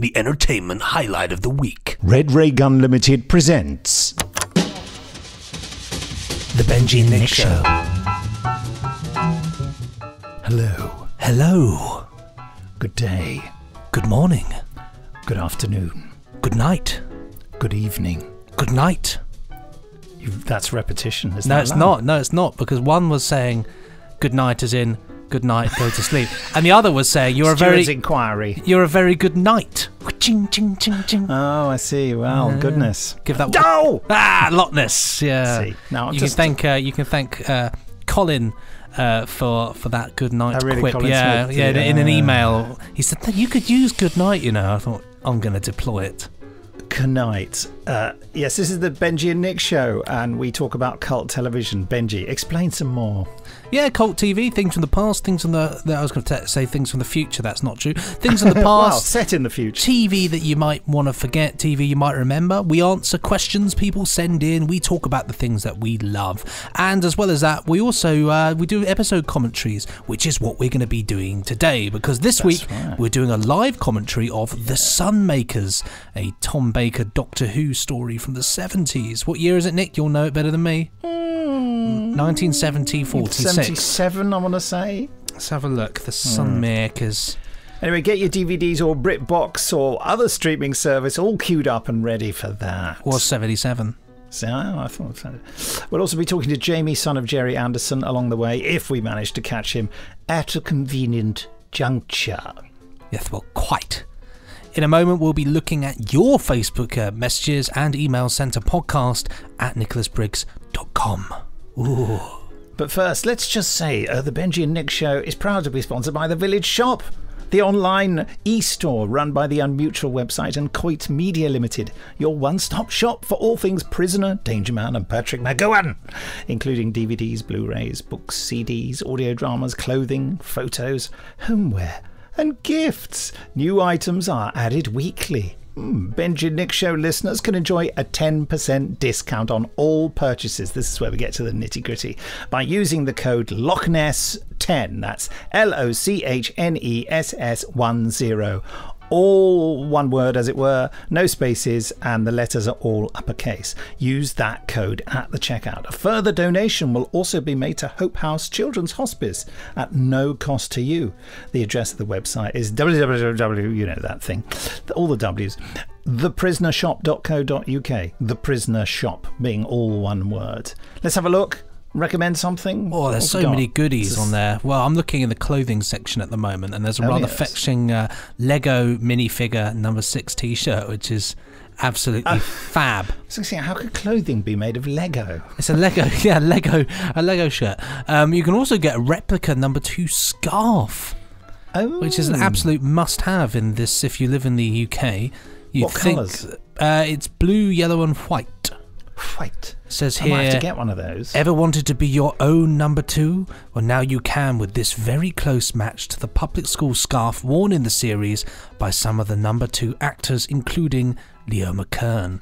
the entertainment highlight of the week. Red Ray Gun Limited presents The Benji Nick Show. Hello, Hello. good day, Good morning. good afternoon, Good night. good evening. Good night. You, that's repetition, isn't No, that it's allowed? not. No, it's not because one was saying good night as in good night, go to sleep, and the other was saying you're a very inquiry. you're a very good night. Ching ching ching ching. Oh, I see. Well, goodness. Give that No! ah Loch Ness. Yeah. See, now you just- can thank uh, you can thank uh, Colin. Uh, for for that good night Oh, really, quip, Colin yeah, Smith, yeah. In an email, he said "Th- you could use good night. You know, I thought I'm going to deploy it. Knight. Uh, yes, this is the Benji and Nick show, and we talk about cult television. Benji, explain some more. Yeah, cult TV, things from the past, things from the. I was going to say things from the future. That's not true. Things from the past. set in the future. TV that you might want to forget, TV you might remember. We answer questions people send in. We talk about the things that we love, and as well as that, we also uh, we do episode commentaries, which is what we're going to be doing today. Because this week right. we're doing a live commentary of The Sunmakers, a Tom Baker Doctor Who story from the seventies. What year is it, Nick? You'll know it better than me. 1970 46. 77, I want to say. Let's have a look. The Sunmakers. Anyway, get your DVDs or BritBox or other streaming service all queued up and ready for that. Was 77. So I thought so. We'll also be talking to Jamie, son of Gerry Anderson, along the way, if we manage to catch him at a convenient juncture. Yes, well, quite. In a moment, we'll be looking at your Facebook uh, messages and emails sent to podcast at nicholasbriggs.com. Ooh. But first, let's just say uh, the Benji and Nick show is proud to be sponsored by the Village Shop, the online e-store run by the Unmutual website and Coit Media Limited, your one-stop shop for all things Prisoner, Danger Man, and Patrick McGoohan, including DVDs, Blu-rays, books, CDs, audio dramas, clothing, photos, homeware, and gifts. New items are added weekly. Hmm, Benji Nick Show listeners can enjoy a 10% discount on all purchases. This is where we get to the nitty gritty. By using the code Loch Ness 10. That's L O C H N E S S 1 0. All one word, as it were, no spaces, and the letters are all uppercase. Use that code at the checkout. A further donation will also be made to Hope House Children's Hospice at no cost to you. The address of the website is www, you know that thing, all the W's, theprisonershop.co.uk. The Prisoner Shop being all one word. Let's have a look. Recommend something? Oh, there's so many goodies on there. Well, I'm looking in the clothing section at the moment, and there's a Oh, rather yes. fetching uh, Lego minifigure number six T-shirt, which is absolutely fab. So, see, how could clothing be made of Lego? It's a Lego, yeah, Lego, a Lego shirt. Um, you can also get a replica number two scarf. Oh, which is an absolute must-have in this. If you live in the UK, you What think colours? Uh, it's blue, yellow, and white. White. Says I might have to here. get one of those. Ever wanted to be your own number two? Well, now you can with this very close match to the public school scarf worn in the series by some of the number two actors, including Leo McKern.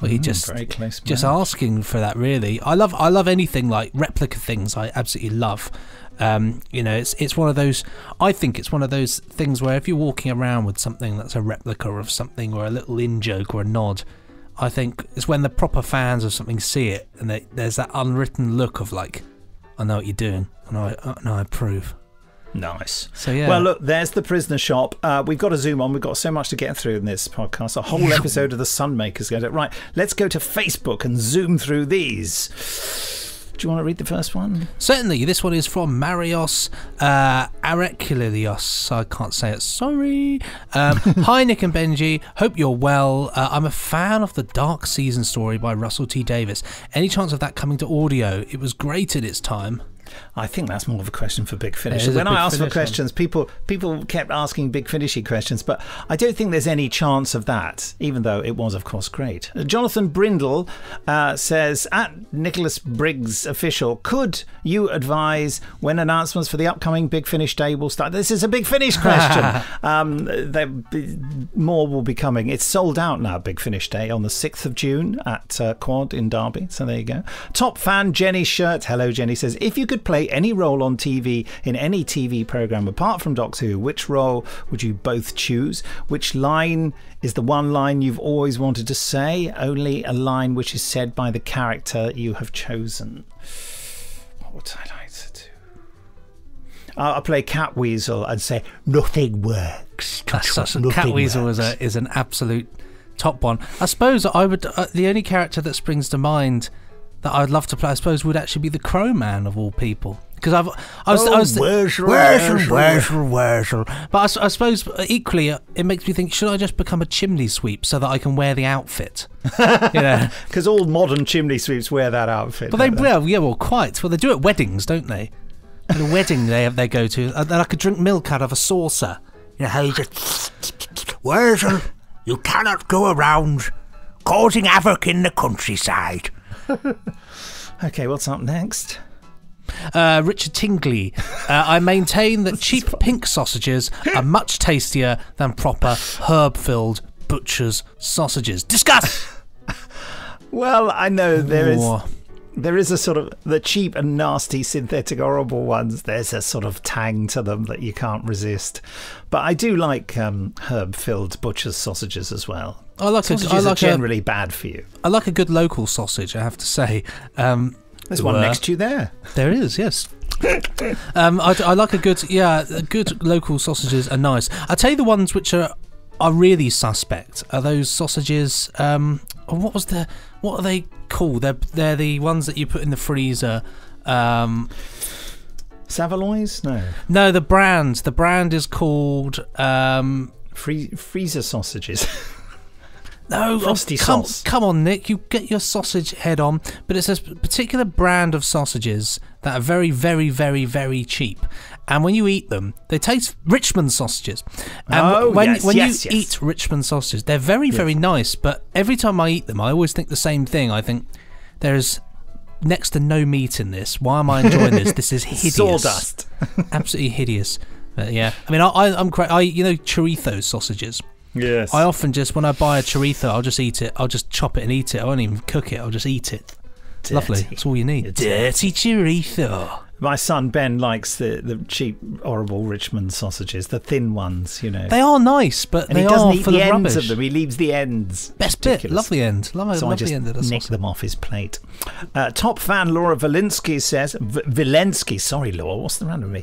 Well, he just Mm, very close just match. asking for that. Really, I love I love anything like replica things. I absolutely love. Um, you know, it's it's one of those. I think it's one of those things where if you're walking around with something that's a replica of something or a little in joke or a nod, I think it's when the proper fans of something see it and they, there's that unwritten look of like, I know what you're doing and I, and I approve. Nice. So yeah. Well, look, there's the prisoner shop. Uh, we've got to zoom on. We've got so much to get through in this podcast. A whole episode of the Sunmakers. Go it right. Let's go to Facebook and zoom through these. Do you want to read the first one? Certainly, this one is from Marios uh, Arekulilios. I can't say it. Sorry. Um, Hi, Nick and Benji. Hope you're well. Uh, I'm a fan of the Dark Season story by Russell T Davies. Any chance of that coming to audio? It was great at its time. I think that's more of a question for Big Finish. It is a when I asked for Finish one. questions, people people kept asking Big Finishy questions, but I don't think there's any chance of that, even though it was, of course, great. Uh, Jonathan Brindle uh, says, at Nicholas Briggs official, could you advise when announcements for the upcoming Big Finish Day will start? This is a Big Finish question. um, there, more will be coming. It's sold out now, Big Finish Day, on the 6th of June at uh, Quad in Derby. So there you go. Top fan Jenny Shirt. Hello, Jenny says, if you could could play any role on TV in any TV program apart from Doctor Who, which role would you both choose? Which line is the one line you've always wanted to say? Only a line which is said by the character you have chosen. What would I like to do? I'll I'll play Catweazle and say, nothing works. That's such a Catweazle is a is an absolute top one. I suppose I would. Uh, the only character that springs to mind that I'd love to play, I suppose, would actually be the Crow Man of all people. Because I've, I was, I Oh, was, Worzel, Worzel, Worzel. Worzel, Worzel. But I I, suppose equally, it makes me think: should I just become a chimney sweep so that I can wear the outfit? you know, Because all modern chimney sweeps wear that outfit. but they don't well, yeah, well, quite. Well, they do at weddings, don't they? At a wedding, they have they go to, and then I could drink milk out of a saucer. You know how you just Worzel, you cannot go around causing havoc in the countryside. Okay, what's up next? Uh, Richard Tingley. Uh, I maintain that cheap pink sausages are much tastier than proper herb-filled butcher's sausages. Discuss. Well, I know there is Or- there is a sort of the cheap and nasty synthetic horrible ones. There's a sort of tang to them that you can't resist. But I do like um, herb-filled butcher's sausages as well. I like a, Sausages I are like a, generally bad for you. I like a good local sausage. I have to say. Um, There's one next to you there. There is, yes. um, I, I like a good, yeah, good local sausages are nice. I tell you the ones which are are really suspect are those sausages. Um, oh, what was the what are they called? They're they're the ones that you put in the freezer. Um, Saveloys? No. no, the brand. The brand is called. Um, Free- freezer sausages. No, oh, Frosty come, sauce. come on, Nick. You get your sausage head on. But it's a particular brand of sausages that are very, very, very, very cheap. And when you eat them, they taste Richmond sausages. And Oh, when yes, when yes, you yes. eat Richmond sausages, they're very, very nice. But every time I eat them, I always think the same thing. I think there is next to no meat in this. Why am I enjoying this? This is hideous. Sawdust. Absolutely hideous. But yeah, I mean, I, I, I'm cra- I, you know, chorizo sausages. Yes. I often just when I buy a chorizo, I'll just eat it. I'll just chop it and eat it. I won't even cook it. I'll just eat it. It's lovely. That's all you need. Dirty chorizo. My son Ben likes the, the cheap, horrible Richmond sausages, the thin ones, you know. They are nice, but and they he doesn't are eat full the of ends rubbish. of them. He leaves the ends. Best bit. Ridiculous. Love the end. Love, So I just the end of the nick them off his plate. Uh, top fan Laura Valinsky says, v- Vilensky, sorry Laura, what's the matter with me?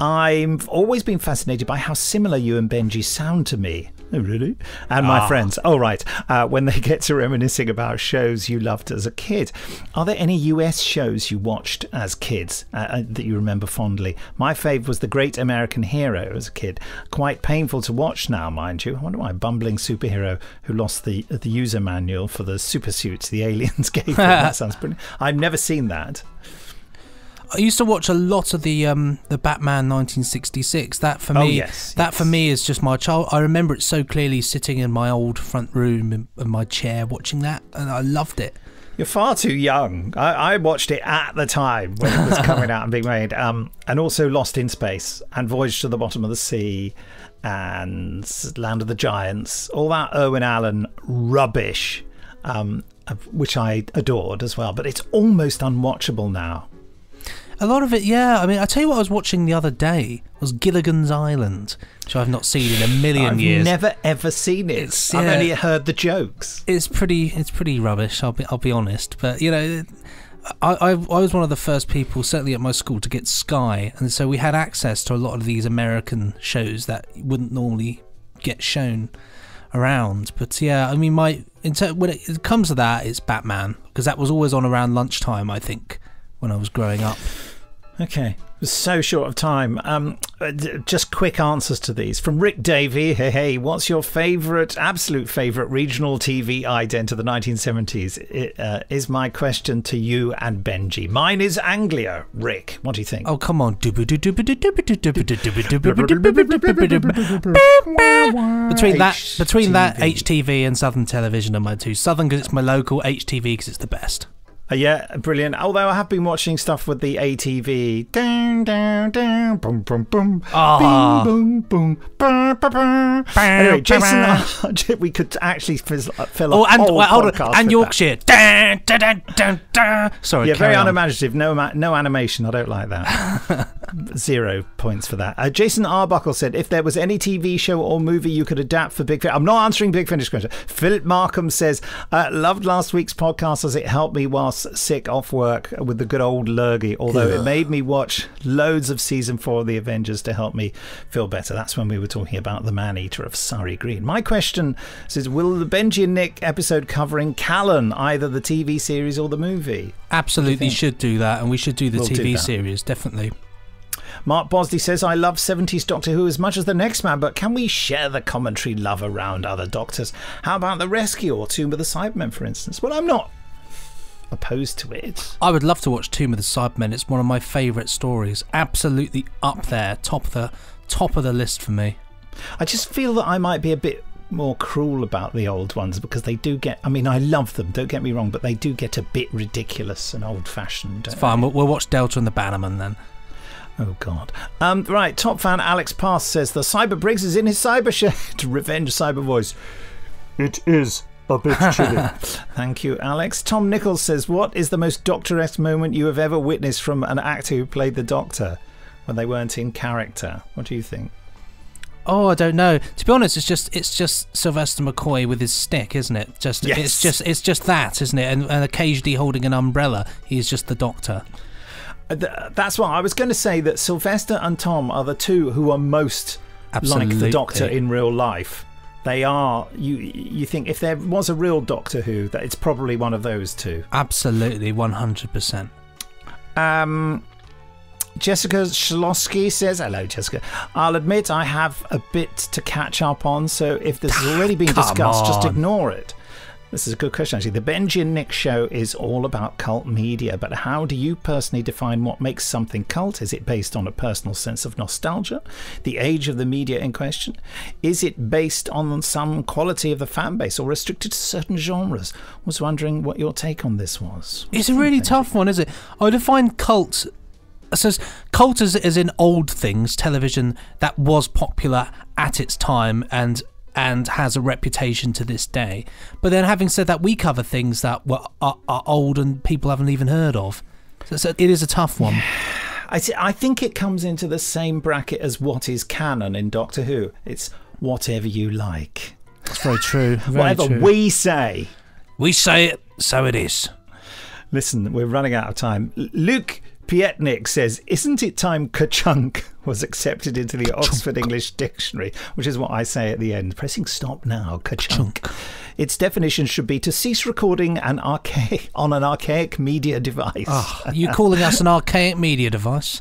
I've always been fascinated by how similar you and Benji sound to me. Oh, really? And my friends. Oh, right. Uh, when they get to reminiscing about shows you loved as a kid. Are there any US shows you watched as kids uh, uh, that you remember fondly? My fave was The Great American Hero as a kid. Quite painful to watch now, mind you. I wonder why a bumbling superhero who lost the the user manual for the super suits the aliens gave him. that sounds brilliant. I've never seen that. I used to watch a lot of the um the Batman 1966. That for Oh, me, yes, that for me is just my child. I remember it so clearly, sitting in my old front room in, in my chair watching that, and I loved it. You're far too young. I, I watched it at the time when it was coming out and being made. Um, and also Lost in Space and Voyage to the Bottom of the Sea and Land of the Giants. All that Irwin Allen rubbish, um, which I adored as well. But it's almost unwatchable now. A lot of it, yeah. I mean, I tell you what, I was watching the other day was Gilligan's Island, which I've not seen in a million I've years. never ever seen it. It's- I've yeah. only heard the jokes. it's pretty it's pretty rubbish i'll be i'll be honest but you know I, I, I was one of the first people, certainly at my school, to get Sky, and so we had access to a lot of these American shows that wouldn't normally get shown around. But yeah, I mean, my in ter- when it comes to that, it's Batman because that was always on around lunchtime. I think when I was growing up. Okay. So short of time. Um, uh, just quick answers to these. From Rick Davey. Hey, hey, what's your favourite, absolute favourite regional TV ident of the 1970s? It, uh, is my question to you and Benji. Mine is Anglia. Rick, what do you think? Oh come on! between that between that HTV. HTV and Southern Television are my two. Southern because it's my local, HTV because it's the best. Uh, yeah, brilliant. Although I have been watching stuff with the ATV. Down, down, down, boom, boom, boom. Ah. Boom, boom, boom. Bah, bah, bah. Anyway, Jason, we could actually fill, fill Oh, a and whole well, hold on, and Yorkshire. Dun, dun, dun, dun, dun. Sorry, Yeah, very on. unimaginative. No, no animation. I don't like that. Zero points for that. Uh, Jason Arbuckle said, if there was any TV show or movie you could adapt for Big Finish. I'm not answering Big Finish question. Philip Markham says, uh, loved last week's podcast as it helped me whilst sick off work with the good old lurgy. Although it made me watch loads of season four of The Avengers to help me feel better. That's when we were talking about the Man Eater of Surrey Green. My question says, will the Benji and Nick episode covering Callan either the TV series or the movie? Absolutely think? should do that, and we should do the We'll TV that. series, definitely. Mark Bosley says, I love 70s Doctor Who as much as the next man, but can we share the commentary love around other Doctors? How about The Rescue or Tomb of the Cybermen, for instance? Well, I'm not opposed to it. I would love to watch Tomb of the Cybermen. It's one of my favourite stories. Absolutely up there, top of the top of the list for me. I just feel that I might be a bit more cruel about the old ones because they do get, I mean, I love them, don't get me wrong, but they do get a bit ridiculous and old fashioned. It's fine. We'll, we'll watch Delta and the Bannermen then. Oh God! Um, right, top fan Alex Pass says the Cyber Briggs is in his cyber shed. Revenge Cyber Voice. It is a bit chilly. Thank you, Alex. Tom Nichols says, "What is the most Doctor-esque moment you have ever witnessed from an actor who played the Doctor when they weren't in character?" What do you think? Oh, I don't know. To be honest, it's just it's just Sylvester McCoy with his stick, isn't it? Just Yes. it's just it's just that, isn't it? And, and occasionally holding an umbrella. He's just the Doctor. Uh, That's why I was going to say. That Sylvester and Tom are the two who are most like the Doctor in real life. They are. You you think if there was a real Doctor Who, that it's probably one of those two. Absolutely, one hundred percent. Um, Jessica Schlosky says, "Hello, Jessica. I'll admit I have a bit to catch up on, so if this has already been Come discussed, just ignore it." This is a good question, actually. The Benji and Nick show is all about cult media, but how do you personally define what makes something cult? Is it based on a personal sense of nostalgia, the age of the media in question? Is it based on some quality of the fan base or restricted to certain genres? I was wondering what your take on this was. It's a really tough one, is it? I define cult. Says cult as, as in old things, television that was popular at its time and and has a reputation to this day. But then, having said that, we cover things that were are, are old and people haven't even heard of. So, so it is a tough one. I, see, I think it comes into the same bracket as what is canon in Doctor Who. It's whatever you like. That's very true. Very Whatever true. we say. we say it, so it is. Listen, we're running out of time. L- Luke Pietnik says, Isn't it time Ka-chunk was accepted into the Oxford English Dictionary? Which is what I say at the end. Pressing stop now, Ka-chunk. Its definition should be to cease recording an archaic, on an archaic media device. Ah, you calling us an archaic media device?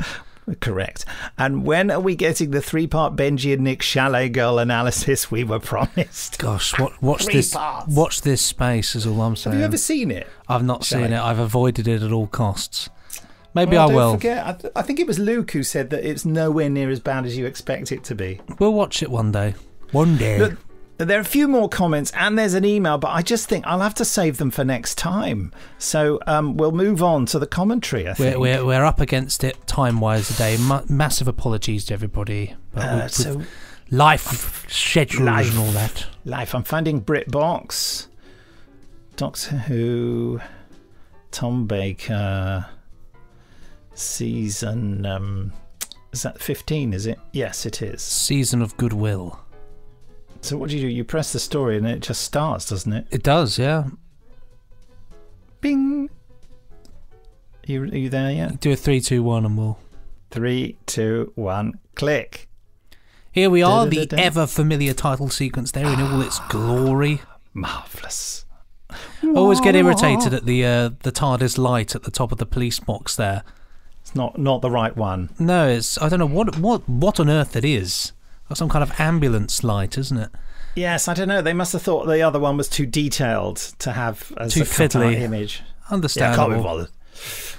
Correct. And when are we getting the three part Benji and Nick Chalet Girl analysis we were promised? Gosh, what, watch Three this. parts. Watch this space. Is all I'm saying. Have you ever seen it? I've not Shall seen it. I've avoided it at all costs. Maybe Well, I don't will. Forget, I, th- I think it was Luke who said that it's nowhere near as bad as you expect it to be. We'll watch it one day. One day. Look, there are a few more comments and there's an email, but I just think I'll have to save them for next time. So um, we'll move on to the commentary. I think. we're, we're, we're up against it time wise today. Ma- massive apologies to everybody. But Uh, so life schedules Life. and all that. life. I'm finding BritBox, Doctor Who, Tom Baker, season. Um, is that 15? Is it? Yes, it is. Season of Goodwill. So what do you do? You press the story and it just starts, doesn't it? It does, yeah. Bing. Are you, are you there yet? Do a three, two, one, and we'll. Three, two, one, click. Here we are, the ever familiar title sequence there in all its glory. Marvelous. I always get irritated at the uh, the TARDIS light at the top of the police box there. It's not not the right one. No, it's I don't know what what what on earth it is. Some kind of ambulance light, isn't it? Yes, I don't know. They must have thought the other one was too detailed to have as Too a fiddly. image. Yeah, I can't be Understandable. bothered.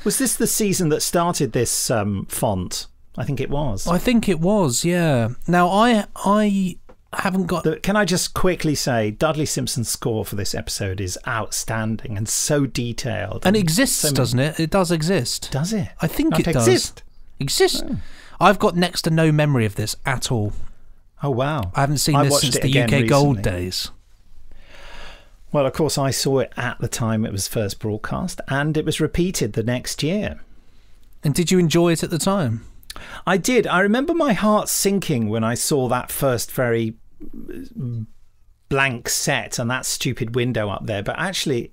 Was this the season that started this um, font? I think it was. I think it was, yeah. Now I I I haven't got. The, can I just quickly say, Dudley Simpson's score for this episode is outstanding and so detailed. and it exists, so many- doesn't it? It does exist. Does it? I think Not it does. exist. Exists. Oh. I've got next to no memory of this at all. Oh wow! I haven't seen I this since the UK Gold days. Well, of course, I saw it at the time it was first broadcast, and it was repeated the next year. And did you enjoy it at the time? I did. I remember my heart sinking when I saw that first very blank set and that stupid window up there. But actually,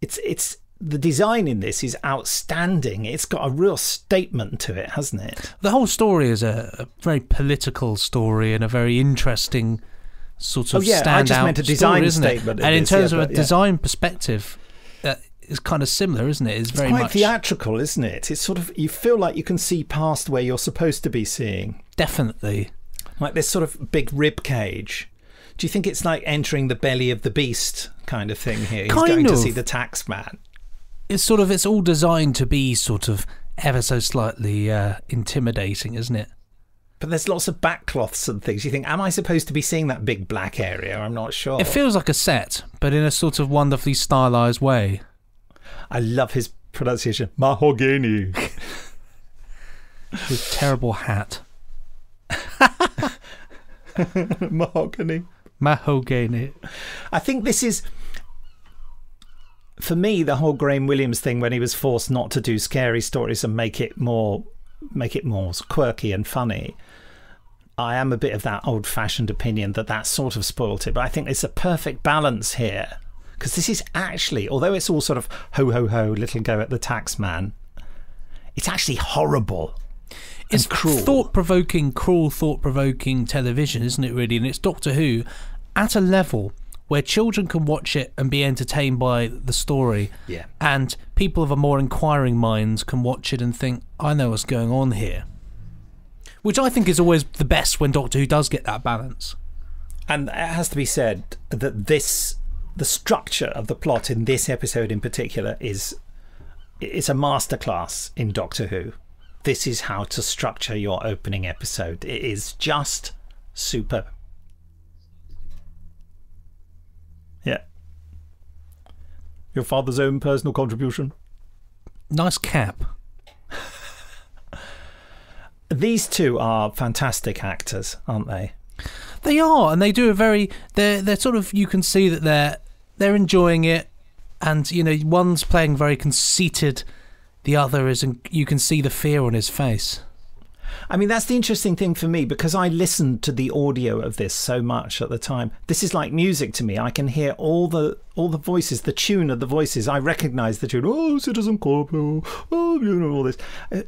it's it's the design in this is outstanding. It's got a real statement to it, hasn't it? The whole story is a, a very political story and a very interesting sort of Oh, yeah, standout I just meant a design story, isn't it? statement in And in this, terms yeah, of a but, yeah. design perspective, uh, it's kind of similar, isn't it? It's It's very quite much theatrical, isn't it? It's sort of you feel like you can see past where you're supposed to be seeing. definitely. Like this sort of big rib cage. Do you think it's like entering the belly of the beast kind of thing here? He's Kind going to see the tax man. It's sort of it's all designed to be sort of ever so slightly uh, intimidating, isn't it? But there's lots of backcloths and things. You think, am I supposed to be seeing that big black area? I'm not sure. It feels like a set, but in a sort of wonderfully stylized way. I love his pronunciation. Mahogany. His terrible hat, Mahogany. mahogany. I think this is, for me, the whole Graham Williams thing when he was forced not to do scary stories and make it more, make it more quirky and funny. I am a bit of that old-fashioned opinion that that sort of spoilt it, but I think it's a perfect balance here because this is actually, although it's all sort of ho ho ho, little go at the tax man, it's actually horrible. It's cruel. thought-provoking, cruel, thought-provoking television, isn't it? Really, and it's Doctor Who at a level where children can watch it and be entertained by the story, Yeah. and people of a more inquiring mind can watch it and think, "I know what's going on here," which I think is always the best when Doctor Who does get that balance. And it has to be said that this, the structure of the plot in this episode in particular, is it's a masterclass in Doctor Who. This is how to structure your opening episode. It is just super. Yeah. Your father's own personal contribution. Nice cap. These two are fantastic actors, aren't they? They are, and they do a very. They're they're sort of. You can see that they're they're enjoying it, and you know one's playing very conceited, the other is. and You can see the fear on his face. I mean, that's the interesting thing for me because I listened to the audio of this so much at the time. This is like music to me. I can hear all the all the voices, the tune of the voices. I recognise the tune. Oh, Citizen Corporal. Oh, you know all this. Uh,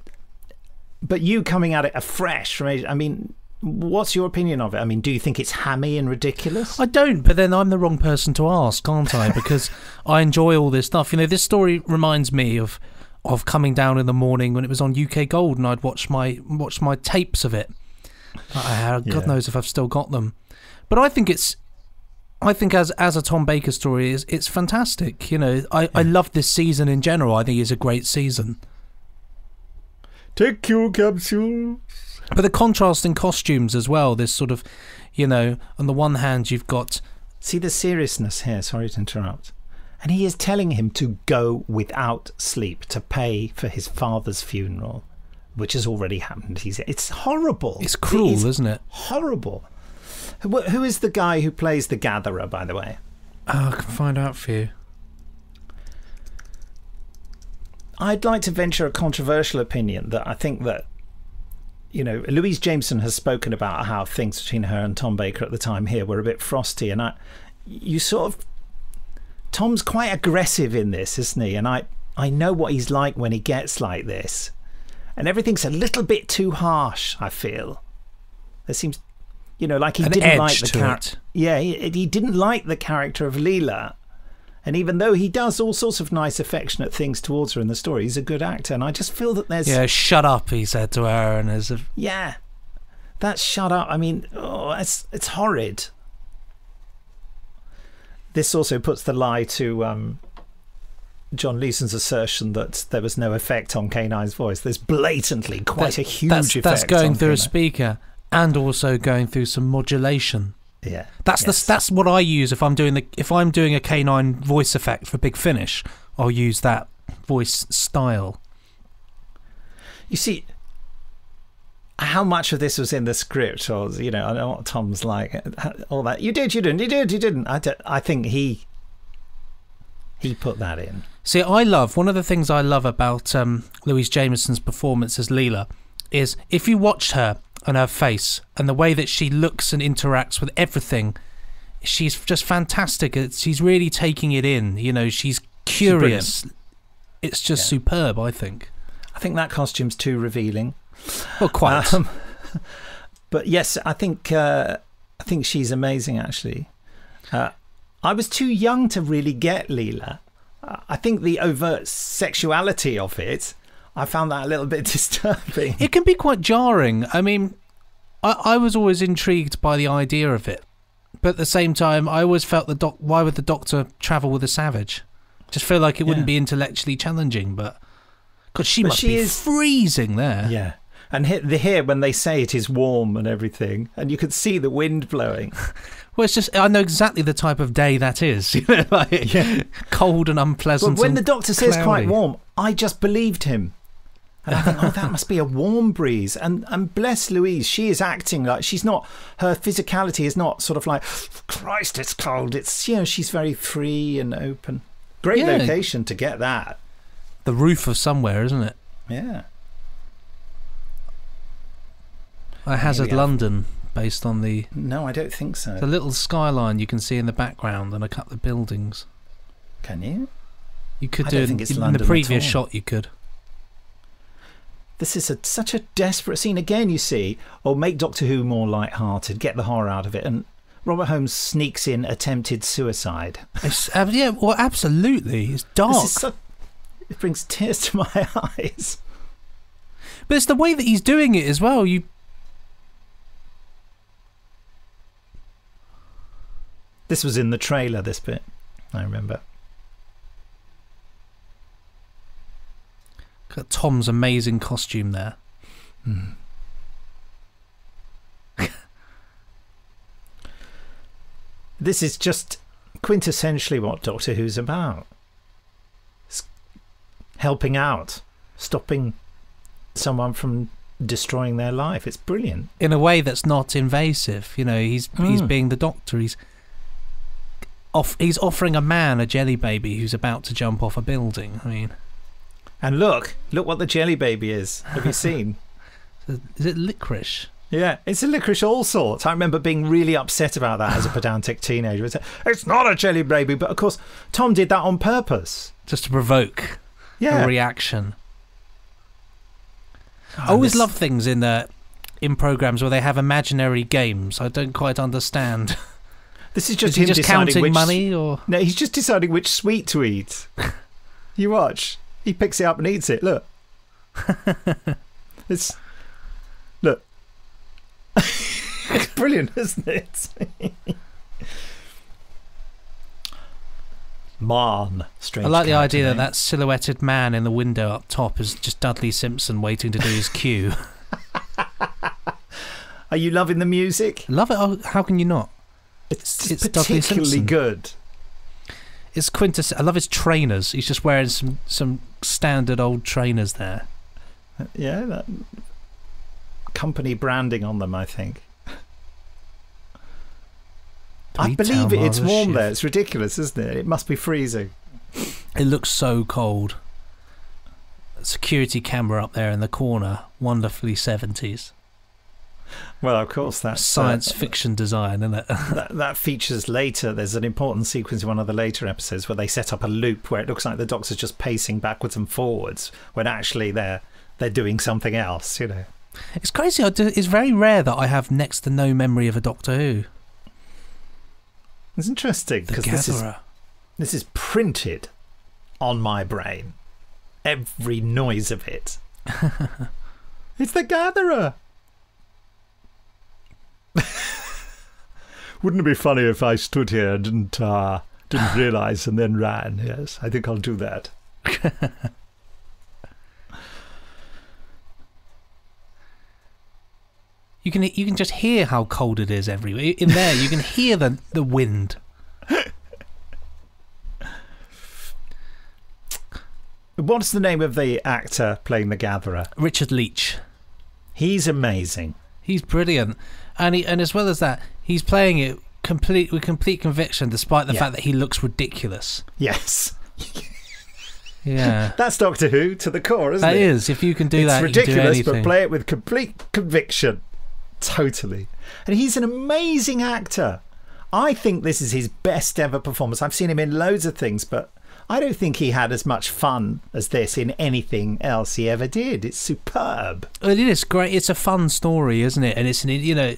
but you coming at it afresh from age- I mean, what's your opinion of it? I mean, do you think it's hammy and ridiculous? I don't, but then I'm the wrong person to ask, can't I? Because I enjoy all this stuff. You know, this story reminds me of of coming down in the morning when it was on UK Gold, and I'd watch my watch my tapes of it. I had, God Yeah. knows if I've still got them, but I think it's. I think as as a Tom Baker story is it's fantastic. You know, I, I love this season in general. I think it's a great season. Take your capsule. But the contrast in costumes as well. This sort of, you know, on the one hand you've got See the seriousness here. Sorry to interrupt. And he is telling him to go without sleep to pay for his father's funeral, which has already happened. He's it's horrible. it's cruel, It is isn't it? horrible. Who, who is the guy who plays the gatherer, by the way? Oh, I can find out for you. I'd like to venture a controversial opinion that I think that you know Louise Jameson has spoken about how things between her and Tom Baker at the time here were a bit frosty, and I you sort of Tom's quite aggressive in this, isn't he? And I I know what he's like when he gets like this, and everything's a little bit too harsh. I feel there seems, you know, like he An didn't like the character. Yeah, he, he didn't like the character of Leela. And even though he does all sorts of nice, affectionate things towards her in the story, he's a good actor. And I just feel that there's Yeah, shut up, he said to her, and as a yeah. That's shut up. I mean, oh, it's it's horrid. This also puts the lie to um, John Leeson's assertion that there was no effect on K9's voice. There's blatantly quite a huge that's, effect. that's going through a K9. speaker. and also going through some modulation. Yeah. That's Yes. the that's what I use if I'm doing the if I'm doing a K9 voice effect for Big Finish. I'll use that voice style. You see, how much of this was in the script, or you know, I know what Tom's like, all that. You did, you didn't, you did, you didn't. I, don't- I think he he put that in. See, I love one of the things I love about um, Louise Jameson's performance as Leela is if you watched her and her face and the way that she looks and interacts with everything, she's just fantastic. She's really taking it in. You know, she's curious. it's just Yeah. superb. I think. I think that costume's too revealing. Well, quite. Um, but yes, I think uh, I think she's amazing. Actually, uh, I was too young to really get Leela. I think the overt sexuality of it, I found that a little bit disturbing. it can be quite jarring. I mean, I, I was always intrigued by the idea of it, but at the same time, I always felt the doc. Why would the Doctor travel with a savage? Just feel like it wouldn't be intellectually challenging, but God, she But must she be is- freezing there. Yeah. And hit here when they say it is warm and everything, and you could see the wind blowing. Well, it's just I know exactly the type of day that is. You know, like Yeah. cold and unpleasant. But when the doctor says cloudy. quite warm, I just believed him. And I think, oh, that must be a warm breeze. And and bless Louise, she is acting like she's not. Her physicality is not sort of like, Christ, it's cold. It's you know, she's very free and open. Great Yeah. location to get that. the roof of somewhere, isn't it? Yeah. I Hazard London, based on the No, I don't think so. the little skyline you can see in the background and a couple of buildings. Can you? You could I do don't in, think it's in London the at previous all. shot. You could. This is a, such a desperate scene. Again, you see, or make Doctor Who more light-hearted, get the horror out of it, and Robert Holmes sneaks in attempted suicide. It's, uh, yeah, well, absolutely. It's dark. This is so, it brings tears to my eyes. But it's the way that he's doing it as well. You This was in the trailer. This bit, I remember. got Tom's amazing costume there. This is just quintessentially what Doctor Who's about. It's helping out, stopping someone from destroying their life. It's brilliant. in a way that's not invasive. You know, he's he's Mm. being the doctor. He's off. He's offering a man a jelly baby who's about to jump off a building. I mean, And look, look what the jelly baby is. Have you seen? is it licorice? Yeah, it's a licorice all sorts. I remember being really upset about that as a pedantic teenager. It's, not a jelly baby, but of course, Tom did that on purpose. Just to provoke Yeah. a reaction. Oh, I always this- love things in uh, in programs where they have imaginary games. I don't quite understand. This is Is just he him just deciding counting which, money or? No, he's just deciding which sweet to eat. you watch. He picks it up and eats it. Look. it's look. it's brilliant, isn't it? Man, strange. I like the idea that name. that silhouetted man in the window up top is just Dudley Simpson waiting to do his cue. Are you loving the music? Love it. Oh, how can you not? It's, it's particularly good. It's quintess. I love his trainers. He's just wearing some some standard old trainers there. Uh, yeah, that company branding on them. I think. I believe it. It's warm shift. there. It's ridiculous, isn't it? It must be freezing. It looks so cold. Security camera up there in the corner, wonderfully seventies. Well, of course, that's Science uh, fiction design, isn't it? that, that features later. There's an important sequence in one of the later episodes where they set up a loop where it looks like the Doctor's just pacing backwards and forwards when actually they're they're doing something else. You know. it's crazy. It's very rare that I have next to no memory of a Doctor Who. It's interesting because this is this is printed on my brain. Every noise of it. it's the Gatherer. Wouldn't it be funny if I stood here and didn't uh, didn't realise and then ran? Yes, I think I'll do that. You can you can just hear how cold it is everywhere. In there, you can hear the the wind. What's the name of the actor playing the Gatherer? Richard Leech. He's amazing. He's brilliant, and he, and as well as that, he's playing it complete with complete conviction, despite the Yeah. fact that he looks ridiculous. Yes. Yeah, That's Doctor Who to the core, isn't that it? is. If you can do it's that, you can do ridiculous, but play it with complete conviction. Totally. And he's an amazing actor. I think this is his best ever performance. I've seen him in loads of things, but I don't think he had as much fun as this in anything else he ever did. It's superb. It is great. It's a fun story, isn't it? And it's an you know.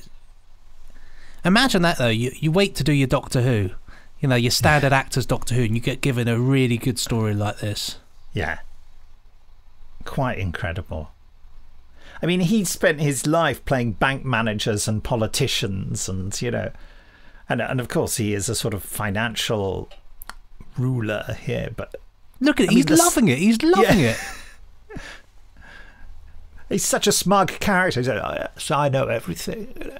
Imagine that though. You you wait to do your Doctor Who, you know, your standard actors Doctor Who, and you get given a really good story like this. Yeah. Quite incredible. I mean, he spent his life playing bank managers and politicians, and, you know, and, and of course, he is a sort of financial ruler here, but Look at I it. He's mean, loving it. He's loving Yeah. it. he's such a smug character. He's like, "Oh, yes, I know everything.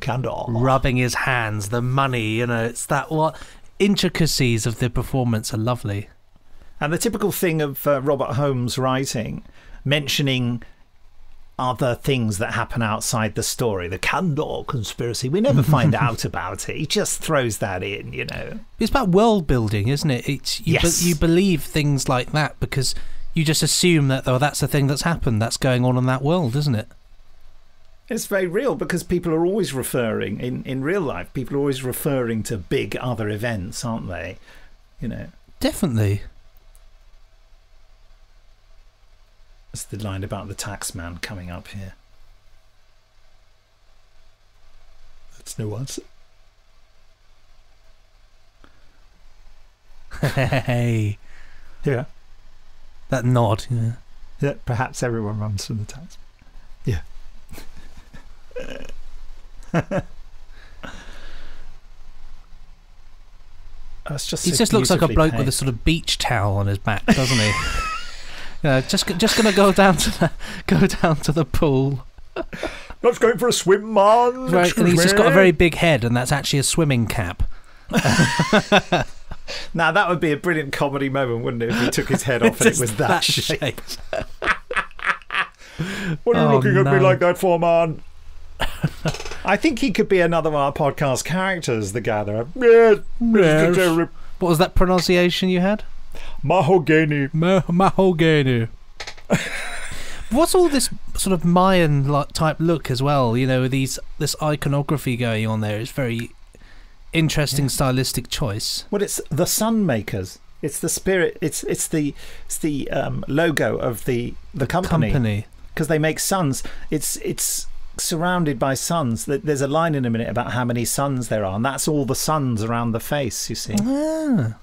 Candor. Rubbing his hands, the money. You know, it's that what intricacies of the performance are lovely. And the typical thing of uh, Robert Holmes writing, mentioning other things that happen outside the story, the Candor conspiracy, we never find out about it. He just throws that in, you know. It's about world building, isn't it? It's you, be- Yes. you believe things like that because you just assume that oh that's the thing that's happened, that's going on in that world, isn't it? It's very real because people are always referring, in, in real life, people are always referring to big other events, aren't they? You know, Definitely. It's the line about the tax man coming up here. That's no answer. Hey, Yeah. that nod. Yeah. Yeah, perhaps everyone runs from the tax. Yeah. That's just He so just looks like a bloke with a sort of beach towel on his back, doesn't he? yeah, uh, just just gonna go down to the go down to the pool. Let's go for a swim, man. Right, and he's just got a very big head, and that's actually a swimming cap. Now that would be a brilliant comedy moment, wouldn't it? If he took his head off and it was that, shape. What are you Oh, looking at no. me like that for, man? I think he could be another of our podcast characters, the Gatherer. Yes, Yes. What was that pronunciation you had? Mahogany. Ma- mahogany. What's all this sort of Mayan like type look as well? You know, these this iconography going on there. It's very interesting stylistic choice. Well, it's the Sun Makers. It's the spirit. It's it's the it's the um, logo of the the company Company. because they make suns. It's it's surrounded by suns. There's a line in a minute about how many suns there are, and that's all the suns around the face. You see, Ah.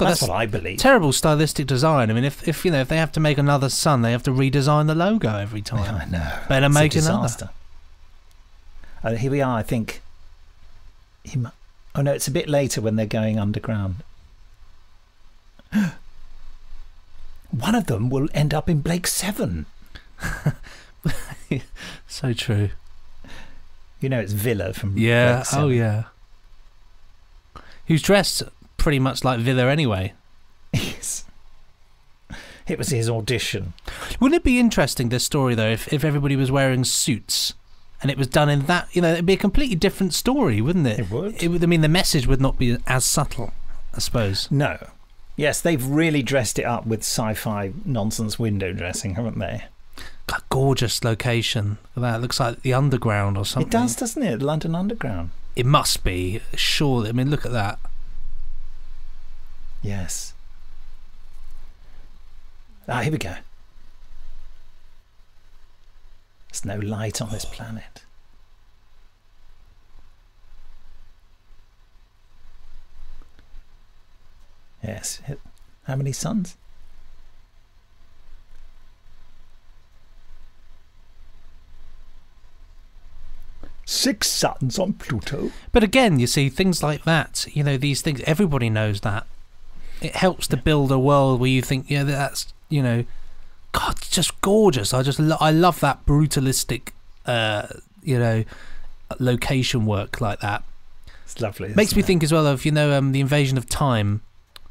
God, that's, that's, what I believe. terrible stylistic design. I mean, if, if you know if they have to make another sun, they have to redesign the logo every time. I know. Better It's make another. Uh, here we are. I think. He mu- oh no, it's a bit later when they're going underground. One of them will end up in Blake Seven. So true. You know, it's Vila from Yeah. Blake Oh yeah. Who's dressed pretty much like Vila anyway. Yes. It was his audition. Wouldn't it be interesting this story though if, if everybody was wearing suits and it was done in that you know it'd be a completely different story, wouldn't it? It would. It would. I mean, the message would not be as subtle, I suppose. No. Yes, they've really dressed it up with sci-fi nonsense window dressing, haven't they? Gorgeous location. That looks like the underground or something. It does, doesn't it? London Underground. It must be surely. I mean, look at that. Yes. Ah, here we go. There's no light on this planet. Yes. How many suns? Six suns on Pluto. But again, you see things like that. You know, these things. Everybody knows that. It helps to build a world where you think, yeah, that's you know, God, it's just gorgeous. I just lo- I love that brutalistic uh, you know, location work like that. It's lovely. Makes me it? think as well of you know um, the Invasion of Time,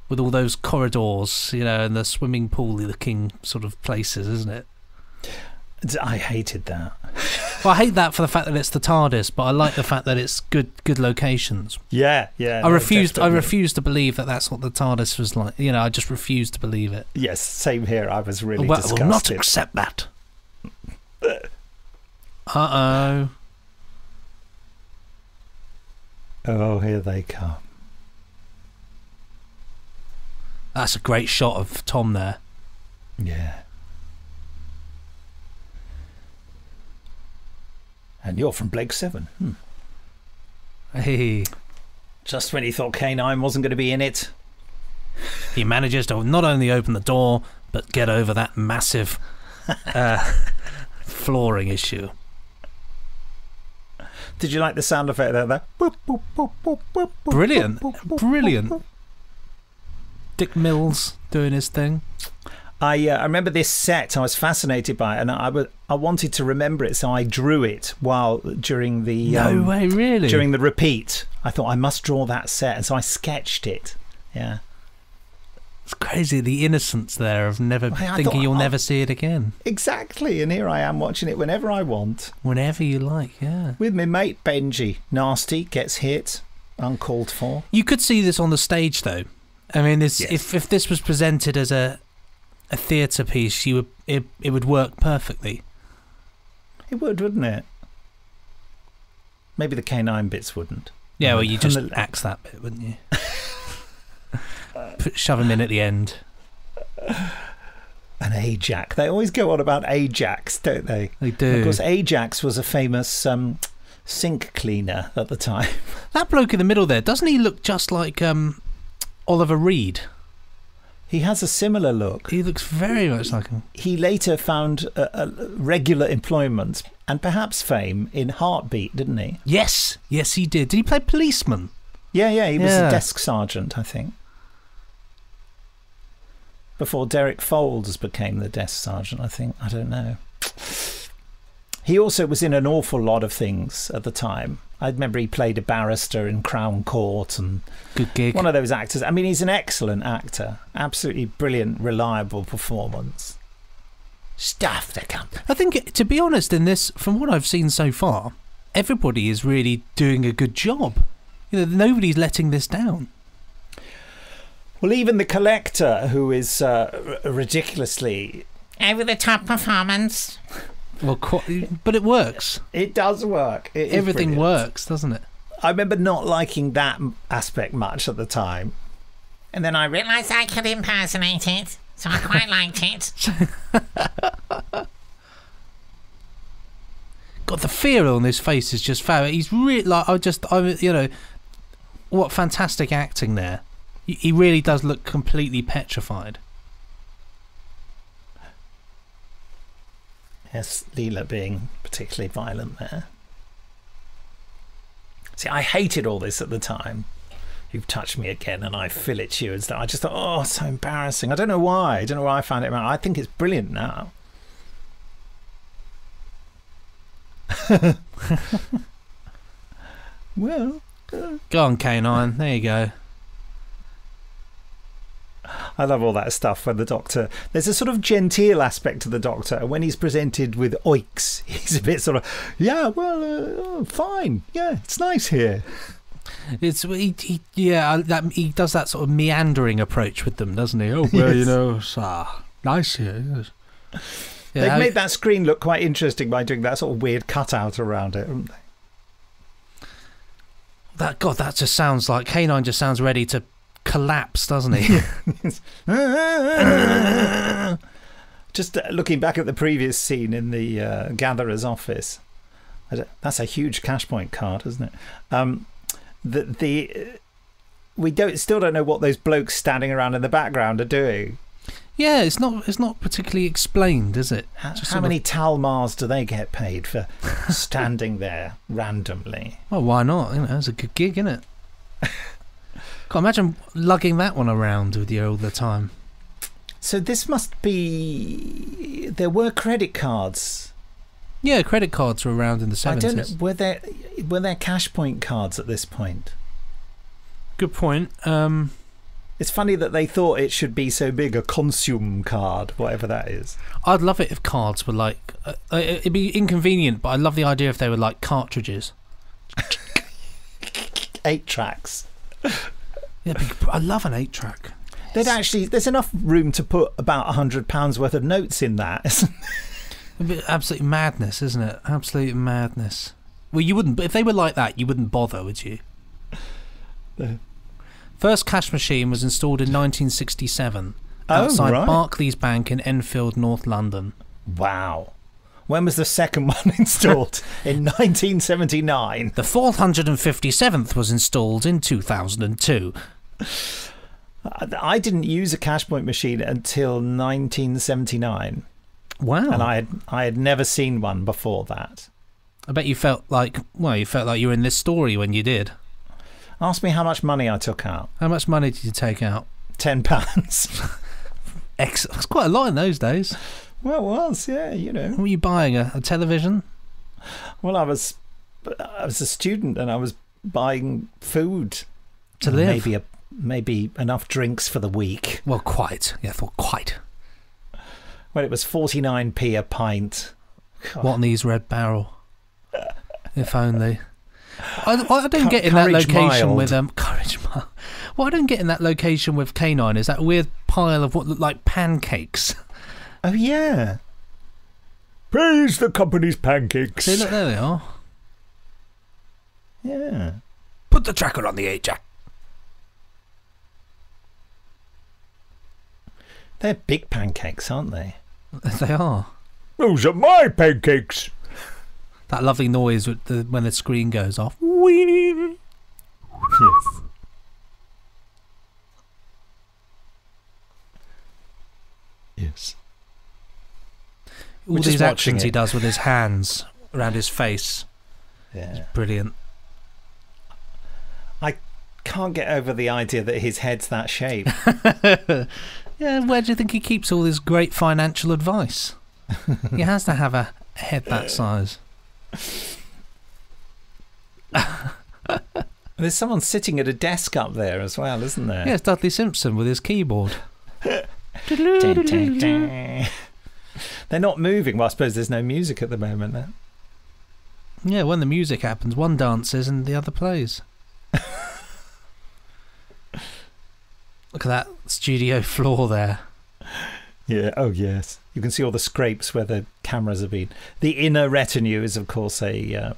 with all those corridors, you know, and the swimming pool looking sort of places, isn't it? I hated that. Well, I hate that for the fact that it's the TARDIS, but I like the fact that it's good good locations. Yeah, yeah. I no, refused. I refused to believe that that's what the TARDIS was like. You know, I just refused to believe it. Yes, same here. I was really well, disgusted. will not accept that. Uh oh. oh, here they come. That's a great shot of Tom there. Yeah. And you're from Blake Seven. Hmm. Hey, Just when he thought K9 wasn't going to be in it. he manages to not only open the door but get over that massive uh, flooring issue. Did you like the sound effect there? Brilliant, brilliant. Dick Mills doing his thing. I uh, I remember this set. I was fascinated by it, and I I wanted to remember it, so I drew it while during the No um, way, really. during the repeat. I thought I must draw that set, and so I sketched it. Yeah, it's crazy the innocence there of never I thinking thought- you'll I- never see it again. exactly. And here I am watching it whenever I want Whenever you like, yeah. with my mate Benji. Nasty gets hit, uncalled for. You could see this on the stage, though. I mean, this, Yes. if if this was presented as a a theatre piece, you would it it would work perfectly. It would, wouldn't it? Maybe the K9 bits wouldn't. Yeah, well, you just axe that bit, wouldn't you? Put, shove him in at the end. And Ajax. They always go on about Ajax, don't they? They do. Of course, Ajax was a famous um, sink cleaner at the time. That bloke in the middle there, doesn't he look just like um, Oliver Reed? He has a similar look. He looks very much like him. He later found a, a regular employment and perhaps fame in Heartbeat, didn't he? Yes, yes, he did. Did he play policeman? Yeah, yeah, he was Yeah. a desk sergeant, I think. Before Derek Fowlds became the desk sergeant, I think. I don't know. He also was in an awful lot of things at the time. I remember he played a barrister in Crown Court and Good gig. one of those actors. I mean, he's an excellent actor. Absolutely brilliant, reliable performance. Stuff to come. I think, to be honest, in this, from what I've seen so far, everybody is really doing a good job. You know, nobody's letting this down. Well, even the collector, who is uh, r- ridiculously. Over the top performance. Well, qu- but it works. It does work. It Everything works, doesn't it? I remember not liking that aspect much at the time. And then I realised I could impersonate it, so I quite liked it. God, the fear on his face is just fab. He's really like I just, I you know, what fantastic acting there. He- He really does look completely petrified. Yes, Leela being particularly violent there. See, I hated all this at the time. You've touched me again, and I feel it you and stuff. I just thought, oh, so embarrassing. I don't know why. I don't know why I found it. I think it's brilliant now. well, Go on, K9. There you go. I love all that stuff when the doctor. There's a sort of genteel aspect to the doctor, and when he's presented with oiks, he's a bit sort of, yeah, well, uh, oh, fine, yeah, it's nice here. It's he, he yeah that he does that sort of meandering approach with them, doesn't he? Oh well, you know, it's ah, nice here. yes. Yeah, They've how- made that screen look quite interesting by doing that sort of weird cutout around it, haven't they? that God, that just sounds like K9 just sounds ready to collapse, doesn't he? Just uh, looking back at the previous scene in the uh, gatherer's office, that's a huge cash point card, isn't it? Um, the the uh, we don't still don't know what those blokes standing around in the background are doing. yeah, it's not it's not particularly explained, is it? How, how sort of- many Talmars do they get paid for standing there randomly? Well, why not? You know, it's a good gig, isn't it? Can't imagine lugging that one around with you all the time. So this must be. There were credit cards Yeah, credit cards were around in the I don't know. seventies. Were there were there cash point cards at this point? Good point. Um, It's funny that they thought it should be so big a consume card, whatever that is. I'd love it if cards were like. Uh, uh, it'd be inconvenient, but I love the idea if they were like cartridges. Eight tracks. Yeah, I love an eight track. There'd actually there's enough room to put about a hundred pounds worth of notes in that. Absolute madness, isn't it? Absolute madness. Well, you wouldn't, but if they were like that, you wouldn't bother, would you? No. First cash machine was installed in 1967 Oh, outside right. Barclays Bank in Enfield, North London. Wow. When was the second one installed? in 1979. The 457th was installed in 2002. I I didn't use a cash point machine until 1979, Wow! and I had I had never seen one before that. I bet you felt like well, you felt like you were in this story when you did. Ask me how much money I took out. How much money did you take out? Ten pounds. That's quite a lot in those days. Well, it was yeah, you know. What were you buying? A, a television? Well, I was I was a student and I was buying food To live? Maybe a maybe enough drinks for the week. Well, quite. Yeah, I thought quite. Well, it was 49p a pint. God. What these red barrel? if only. I, what I don't get in that location Mild. with um courage. Mild. What I don't get in that location with K9 is that weird pile of what look like pancakes. Oh yeah. Praise the company's pancakes. See, look, there they are. Yeah. Put the tracker on the jack. They're big pancakes, aren't they? They are. Those are my pancakes. That lovely noise with the, when the screen goes off. Yes. Yes. All We're these actions he does with his hands around his face. Yeah. Brilliant. I can't get over the idea that his head's that shape. Yeah, where do you think he keeps all this great financial advice? he has to have a head that size. There's someone sitting at a desk up there as well, isn't there? Yeah, it's Dudley Simpson with his keyboard. Dun, dun, dun. They're not moving. Well, I suppose there's no music at the moment. Then. Yeah, when the music happens, one dances and the other plays. Look at that studio floor there. Yeah. Oh, yes. You can see all the scrapes where the cameras have been. The inner retinue is, of course, a uh,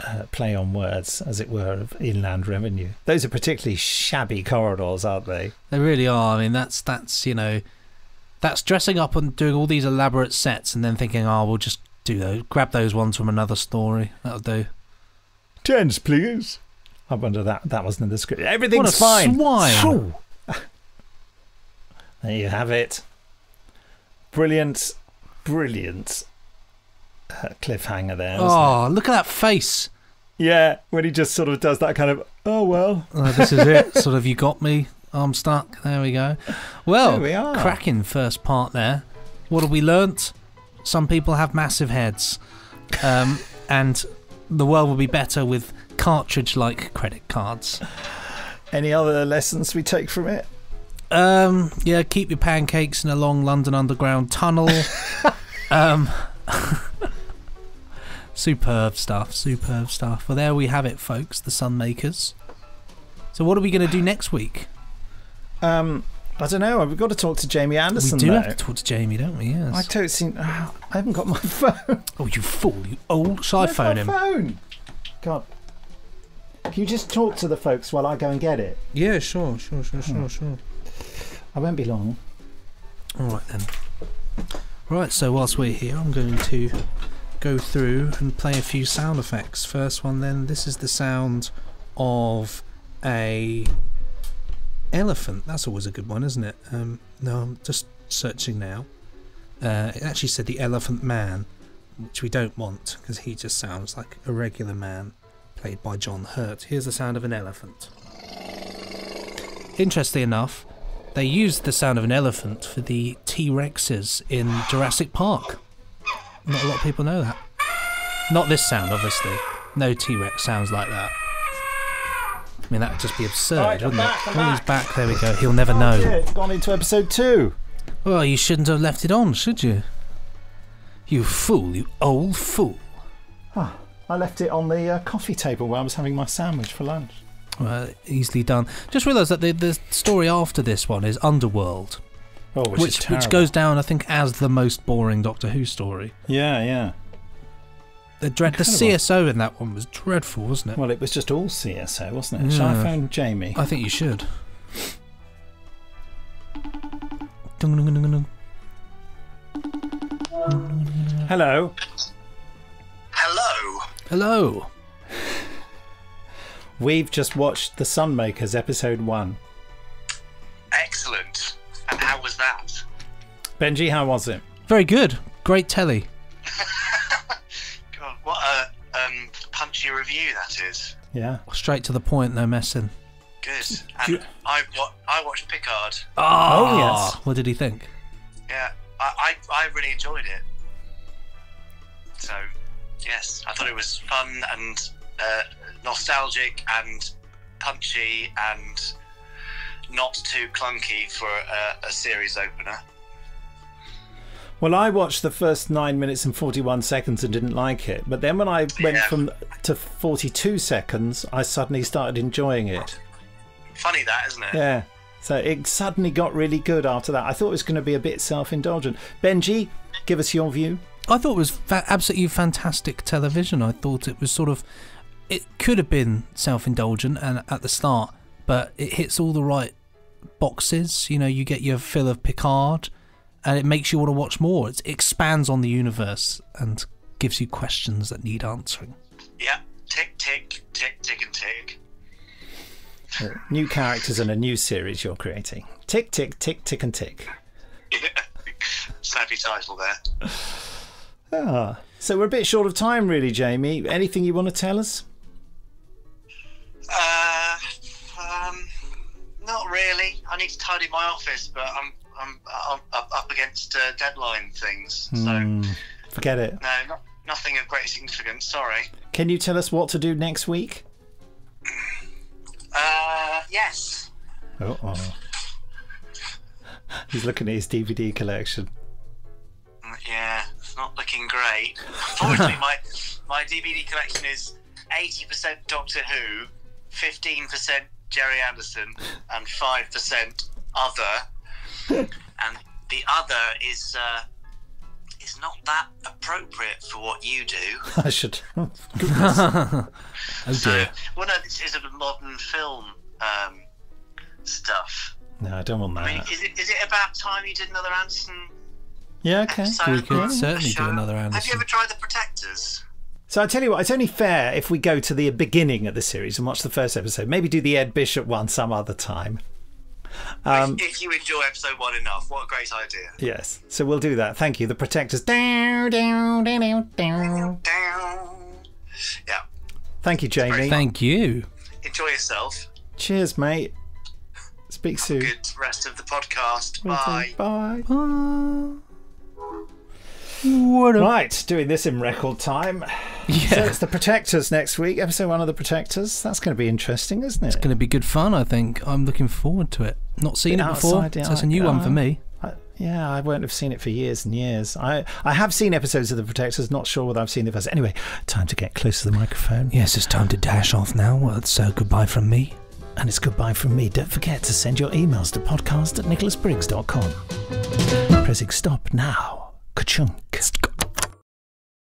uh, play on words, as it were, of inland revenue. Those are particularly shabby corridors, aren't they? They really are. I mean, that's that's you know, that's dressing up and doing all these elaborate sets and then thinking, oh, we'll just do those, grab those ones from another story. That'll do. Tens, please. I wonder that that wasn't in the script. Everything's fine. swine! There you have it. Brilliant, brilliant uh, cliffhanger there. isn't it? Oh, look at that face. Yeah, when he just sort of does that kind of, oh well. Oh, this is it. sort of, you got me. I'm stuck. There we go. Well, we are. cracking first part there. What have we learnt? Some people have massive heads, um, and the world will be better with cartridge-like credit cards. Any other lessons we take from it? Um, yeah, keep your pancakes in a long London Underground tunnel. um, superb stuff, superb stuff. Well, there we have it, folks. The Sunmakers. So, what are we going to do next week? Um, I don't know. We've got to talk to Jamie Anderson. we do though. have to talk to Jamie, don't we? Yes. I don't seem. I haven't got my phone. oh, you fool! You old. Shall I phone my him? phone? God. Can you just talk to the folks while I go and get it? Yeah, sure, sure, sure, sure, sure. I won't be long. All right then. Right, so whilst we're here, I'm going to go through and play a few sound effects. First one, then, this is the sound of a elephant. That's always a good one, isn't it? Um, no, I'm just searching now. Uh, it actually said the elephant man, which we don't want because he just sounds like a regular man, played by John Hurt. Here's the sound of an elephant. Interestingly enough, they used the sound of an elephant for the T Rexes in Jurassic Park. Not a lot of people know that. Not this sound, obviously. No T Rex sounds like that. I mean, that would just be absurd, Right, wouldn't back, it? I'm oh, he's back. There we go. He'll never know. Yeah, it's gone into episode two. Well, you shouldn't have left it on, should you? You fool, you old fool. I left it on the uh, coffee table where I was having my sandwich for lunch. Well, easily done. Just realised that the, the story after this one is Underworld, Oh, which, which is which, goes down, I think, as the most boring Doctor Who story. Yeah, yeah. The dread, the CSO in that one was dreadful, wasn't it? Well, it was just all CSO, wasn't it? Shall I Yeah. phone Jamie? I think you should. Hello. Hello. Hello. We've just watched The Sunmakers episode one. Excellent. And how was that? Benji, how was it? Very good. Great telly. Punchy review that is. Yeah. Straight to the point, no messing. Good. Do you- I, wa- I watched Picard. Oh, yes. What did he think? Yeah, I, I, I really enjoyed it. So, yes, I thought it was fun and uh, nostalgic and punchy and not too clunky for a, a series opener. Well, I watched the first nine minutes and 41 seconds and didn't like it. But then when I went Yeah. from to 42 seconds, I suddenly started enjoying it. Funny that, isn't it? Yeah. So it suddenly got really good after that. I thought it was going to be a bit self indulgent. Benji, give us your view. I thought it was fa- absolutely fantastic television. I thought it was sort of, it could have been self-indulgent and at the start, but it hits all the right boxes. You know, you get your fill of Picard, and it makes you want to watch more. It expands on the universe and gives you questions that need answering. Yeah. Tick, tick, tick, tick, and tick. New characters and a new series you're creating. Tick, tick, tick, tick, and tick. Snappy title there. Ah. So we're a bit short of time, really, Jamie. Anything you want to tell us? Uh, um, not really. I need to tidy my office, but I'm I'm, I'm up, up against uh, deadline things. So Hmm, forget it. no, not, nothing of great significance. Sorry. Can you tell us what to do next week? Uh, yes. Oh, oh. He's looking at his DVD collection. Mm, Yeah, it's not looking great. Unfortunately, my my DVD collection is eighty percent Doctor Who, fifteen percent Gerry Anderson, and five percent other. And the other is uh, is not that appropriate for what you do. I should. Oh So, dear. well, no, this is a modern film um, stuff. No, I don't want that. I mean, that. is it is it about time you did another Anderson Yeah, okay. episode? We could on the certainly do another another Have you ever tried the Protectors? So I tell you what, it's only fair if we go to the beginning of the series and watch the first episode. Maybe do the Ed Bishop one some other time. Um, if, if you enjoy episode one enough, what a great idea. yes, so we'll do that. Thank you. The Protectors. Down, down, down, down, down. Down. Yeah. Thank you, Jamie. Thank you. Enjoy yourself. Cheers, mate. Speak soon. Good rest of the podcast. Bye. Bye. What a Right, doing this in record time. So it's the Protectors next week, episode one of the Protectors. That's going to be interesting, isn't it? It's going to be good fun, I think. I'm looking forward to it. Not seen Bit it before, outside the so it's a arc. new one for me. I, yeah, I won't have seen it for years and years. I I have seen episodes of the Protectors. Not sure whether I've seen the first. Anyway, time to get close to the microphone. Yes, it's time to dash off now. Well, it's uh, goodbye from me. And it's goodbye from me. Don't forget to send your emails to podcast at nicholasbriggs.com. Pressing stop now. 크충.